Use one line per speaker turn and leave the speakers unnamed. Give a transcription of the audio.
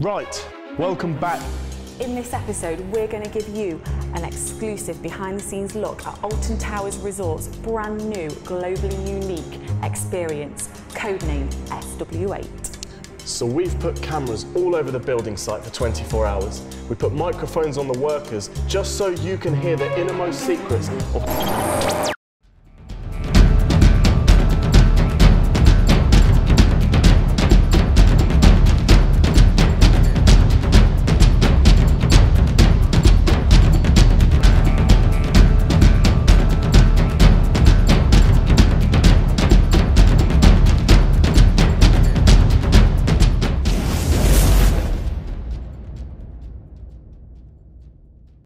Right, welcome back.
In this episode, we're going to give you an exclusive behind the scenes look at Alton Towers Resort's brand new, globally unique experience, codenamed SW8.
So we've put cameras all over the building site for 24 hours. We put microphones on the workers just so you can hear the innermost secrets of